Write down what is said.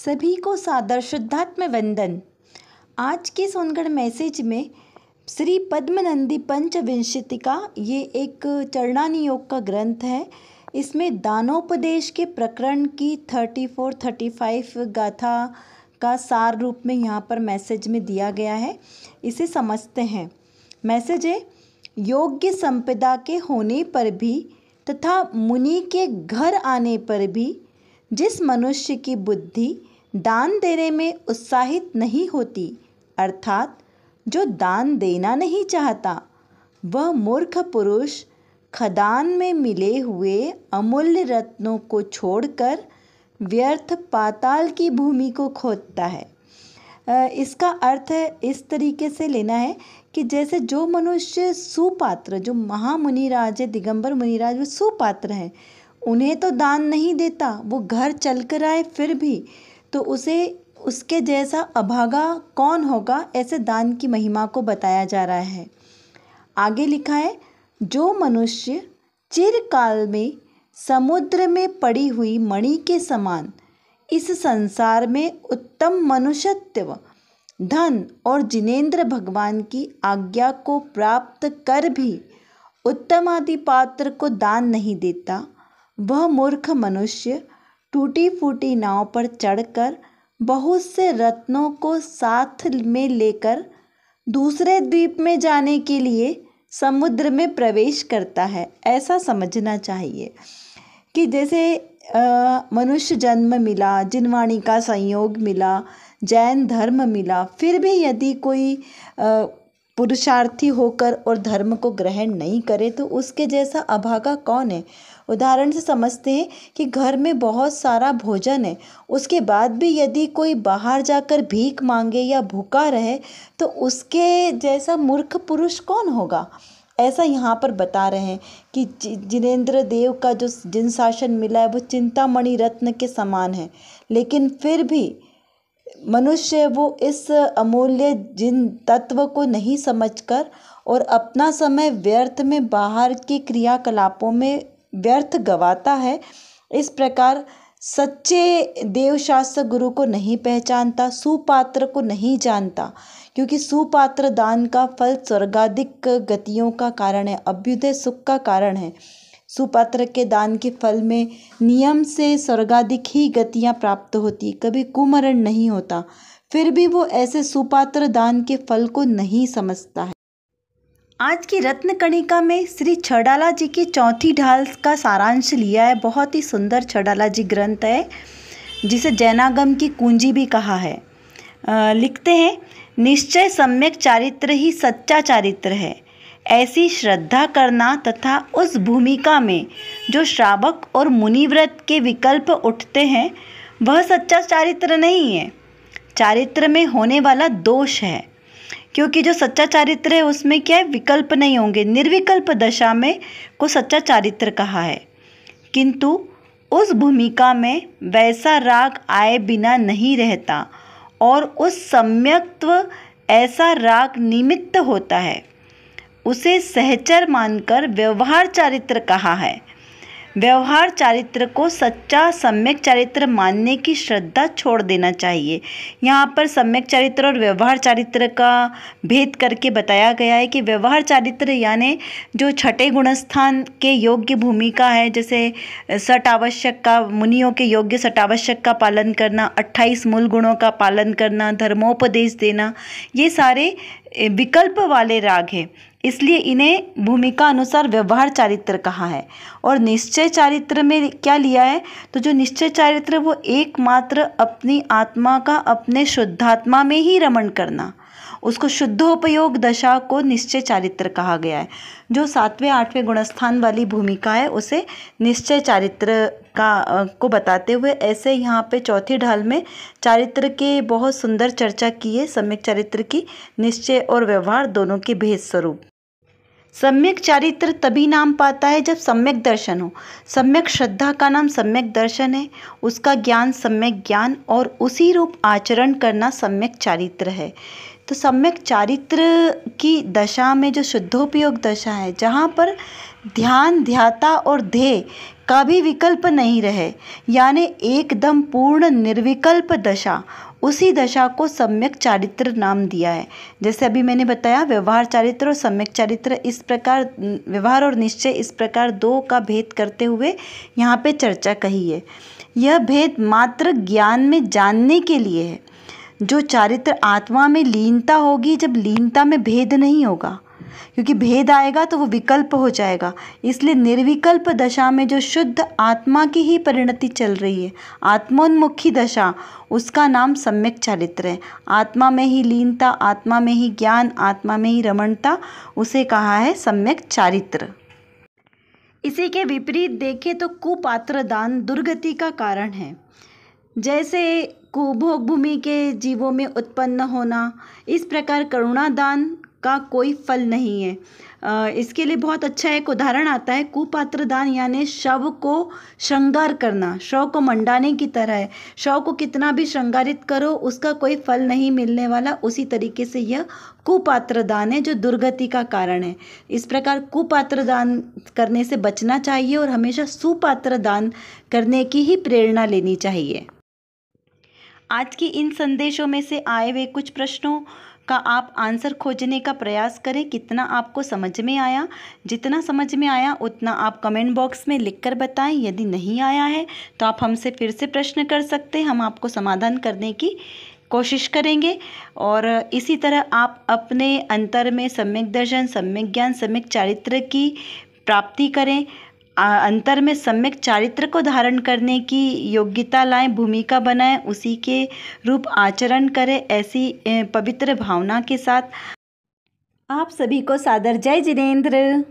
सभी को सादर शुद्धात्म वंदन। आज के सोनगढ़ मैसेज में श्री पद्मनंदी पंचविंशति का ये एक चरणानी योग का ग्रंथ है। इसमें दानोपदेश के प्रकरण की थर्टी फोर, थर्टी फाइव गाथा का सार रूप में यहाँ पर मैसेज में दिया गया है। इसे समझते हैं। मैसेज है, योग्य संपदा के होने पर भी तथा मुनि के घर आने पर भी जिस मनुष्य की बुद्धि दान देने में उत्साहित नहीं होती, अर्थात जो दान देना नहीं चाहता, वह मूर्ख पुरुष खदान में मिले हुए अमूल्य रत्नों को छोड़कर व्यर्थ पाताल की भूमि को खोदता है। इसका अर्थ इस तरीके से लेना है कि जैसे जो मनुष्य सुपात्र, जो महामुनिराज है दिगंबर मुनिराज वो सुपात्र हैं, उन्हें तो दान नहीं देता, वो घर चल कर आए फिर भी तो उसे, उसके जैसा अभागा कौन होगा ऐसे दान की महिमा को बताया जा रहा है। आगे लिखा है, जो मनुष्य चिरकाल में समुद्र में पड़ी हुई मणि के समान, इस संसार में उत्तम मनुष्यत्व, धन और जिनेन्द्र भगवान की आज्ञा को प्राप्त कर भी उत्तम आदि पात्र को दान नहीं देता, वह मूर्ख मनुष्य टूटी फूटी नाव पर चढ़कर बहुत से रत्नों को साथ में लेकर दूसरे द्वीप में जाने के लिए समुद्र में प्रवेश करता है। ऐसा समझना चाहिए कि जैसे मनुष्य जन्म मिला, जिनवाणी का संयोग मिला, जैन धर्म मिला, फिर भी यदि कोई पुरुषार्थी होकर और धर्म को ग्रहण नहीं करे तो उसके जैसा अभागा कौन है? उदाहरण से समझते हैं कि घर में बहुत सारा भोजन है। उसके बाद भी यदि कोई बाहर जाकर भीख मांगे या भूखा रहे तो उसके जैसा मूर्ख पुरुष कौन होगा? ऐसा यहाँ पर बता रहे हैं कि जिनेन्द्र देव का जो जिन शासन मिला है, वो चिंतामणि रत्न के समान है। लेकिन फिर भी मनुष्य वो इस अमूल्य जिन तत्व को नहीं समझकर और अपना समय व्यर्थ में बाहर के क्रियाकलापों में व्यर्थ गवाता है, इस प्रकार सच्चे देवशास्त्र गुरु को नहीं पहचानता, सुपात्र को नहीं जानता, क्योंकि सुपात्र दान का फल स्वर्गाधिक गतियों का कारण है, अभ्युदय सुख का कारण है। सुपात्र के दान के फल में नियम से स्वर्गाधिक ही गतियाँ प्राप्त होती कभी कुमरण नहीं होता। फिर भी वो ऐसे सुपात्र दान के फल को नहीं समझता है। आज की रत्न कणिका में श्री छड़ाला जी की चौथी ढाल का सारांश लिया है। बहुत ही सुंदर छड़ाला जी ग्रंथ है जिसे जैनागम की कुंजी भी कहा है। आ, लिखते हैं निश्चय सम्यक चारित्र ही सच्चा चारित्र है। ऐसी श्रद्धा करना तथा उस भूमिका में जो श्रावक और मुनिव्रत के विकल्प उठते हैं, वह सच्चा चारित्र नहीं है। चारित्र में होने वाला दोष है, क्योंकि जो सच्चा चारित्र है, उसमें क्या है? विकल्प नहीं होंगे। निर्विकल्प दशा में को सच्चा चारित्र कहा है। किंतु उस भूमिका में वैसा राग आए बिना नहीं रहता और उस सम्यक्त्व ऐसा राग निमित्त होता है। उसे सहचर मानकर व्यवहार चारित्र कहा है। व्यवहार चारित्र को सच्चा, सम्यक चारित्र मानने की श्रद्धा छोड़ देना चाहिए। यहाँ पर सम्यक चारित्र और व्यवहार चारित्र का भेद करके बताया गया है कि व्यवहार चारित्र यानी जो छठे गुणस्थान के योग्य भूमिका है, जैसे सट आवश्यक का, मुनियों के योग्य सट आवश्यक का पालन करना, अट्ठाईस मूल गुणों का पालन करना, धर्मोपदेश देना, ये सारे विकल्प वाले राग हैं। इसलिए इन्हें भूमिका अनुसार व्यवहार चारित्र कहा है। और निश्चय चारित्र में क्या लिया है? तो जो निश्चय चारित्र वो एकमात्र अपनी आत्मा का अपने शुद्धात्मा में ही रमण करना। उसको शुद्धोपयोग दशा को निश्चय चारित्र कहा गया है। जो सातवें, आठवें गुणस्थान वाली भूमिका है, उसे निश्चय चारित्र का को बताते हुए ऐसे यहाँ पे चौथी ढाल में चारित्र के बहुत सुंदर चर्चा की है, सम्यक चारित्र की निश्चय और व्यवहार दोनों के भेद स्वरूप। सम्यक चारित्र तभी नाम पाता है जब सम्यक दर्शन हो। सम्यक श्रद्धा का नाम सम्यक दर्शन है, उसका ज्ञान सम्यक ज्ञान और उसी रूप आचरण करना सम्यक चारित्र है। तो सम्यक चारित्र की दशा में जो शुद्धोपयोग दशा है, जहाँ पर ध्यान, ध्याता और ध्येय का भी विकल्प नहीं रहे, यानी एकदम पूर्ण निर्विकल्प दशा, उसी दशा को सम्यक चारित्र नाम दिया है। जैसे अभी मैंने बताया, व्यवहार चारित्र और सम्यक चारित्र इस प्रकार, व्यवहार और निश्चय इस प्रकार दो का भेद करते हुए यहाँ पे चर्चा कही है। यह भेद मात्र ज्ञान में जानने के लिए है। जो चारित्र आत्मा में लीनता होगी, जब लीनता में भेद नहीं होगा। क्योंकि भेद आएगा तो वो विकल्प हो जाएगा। इसलिए निर्विकल्प दशा में जो शुद्ध आत्मा की ही परिणति चल रही है, आत्मोन्मुखी दशा, उसका नाम सम्यक चारित्र है। आत्मा में ही लीनता, आत्मा में ही ज्ञान, आत्मा में ही रमणता, उसे कहा है सम्यक चारित्र। इसी के विपरीत देखें तो कुपात्र दान दुर्गति का कारण है। जैसे कुभोग भूमि के जीवों में उत्पन्न होना, इस प्रकार करुणा दान का कोई फल नहीं है। इसके लिए बहुत अच्छा एक उदाहरण आता है कुपात्र दान यानी शव को श्रृंगार करना, शव को मंडाने की तरह है। शव को कितना भी श्रृंगारित करो, उसका कोई फल नहीं मिलने वाला। उसी तरीके से यह कुपात्र दान है, जो दुर्गति का कारण है। इस प्रकार कुपात्र दान करने से बचना चाहिए और हमेशा सुपात्र दान करने की ही प्रेरणा लेनी चाहिए। आज की इन संदेशों में से आए हुए कुछ प्रश्नों का आप आंसर खोजने का प्रयास करें, कितना आपको समझ में आया? जितना समझ में आया, उतना आप कमेंट बॉक्स में लिख कर बताएँ, यदि नहीं आया है तो आप हमसे फिर से प्रश्न कर सकते हैं। हम आपको समाधान करने की कोशिश करेंगे। और इसी तरह आप अपने अंतर में सम्यक दर्शन, सम्यक ज्ञान, सम्यक चारित्र की प्राप्ति करें। अंतर में सम्यक चारित्र को धारण करने की योग्यता लाएँ, भूमिका बनाएँ, उसी के रूप आचरण करें, ऐसी पवित्र भावना के साथ। आप सभी को सादर जय जिनेन्द्र।